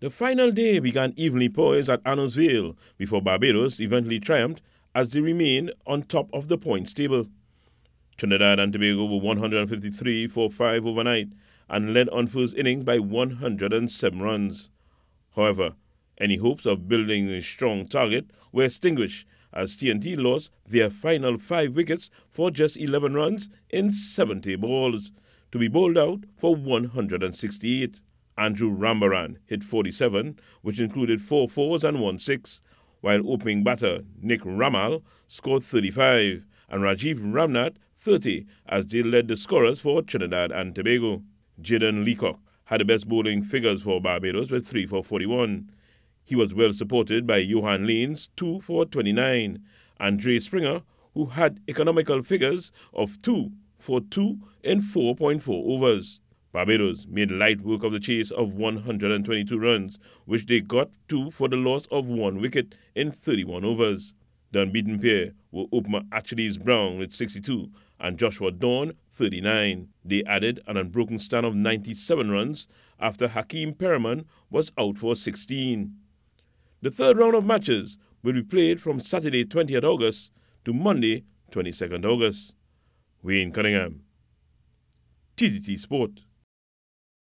The final day began evenly poised at Arnos Vale before Barbados eventually triumphed as they remained on top of the points table. Trinidad and Tobago were 153 for 5 overnight and led on first innings by 107 runs. However, any hopes of building a strong target were extinguished as TNT lost their final five wickets for just 11 runs in 70 balls, to be bowled out for 168. Andrew Rambaran hit 47, which included four fours and one six, while opening batter Nick Ramal scored 35 and Rajiv Ramnath 30 as they led the scorers for Trinidad and Tobago. Jayden Leacock had the best bowling figures for Barbados with 3 for 41. He was well supported by Johan Lanes, 2 for 29, and Dre Springer, who had economical figures of 2 for 2 in 4.4 overs. Barbados made light work of the chase of 122 runs, which they got to for the loss of one wicket in 31 overs. The unbeaten pair were Opema Achilles Brown with 62 and Joshua Dawn 39. They added an unbroken stand of 97 runs after Hakeem Perryman was out for 16. The third round of matches will be played from Saturday 20th August to Monday 22nd August. Wayne Cunningham, TTT Sport.